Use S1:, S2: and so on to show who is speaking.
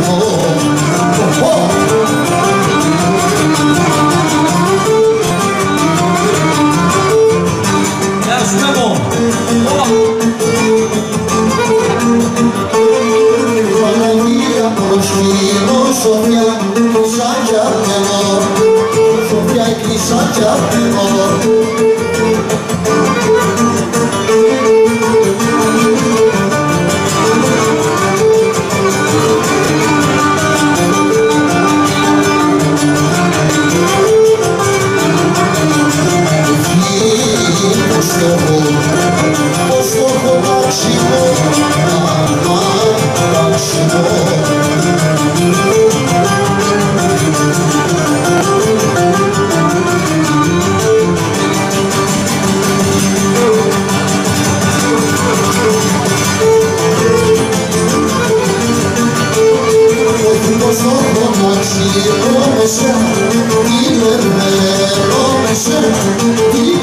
S1: more. Me sé, y vermelo, me sé, y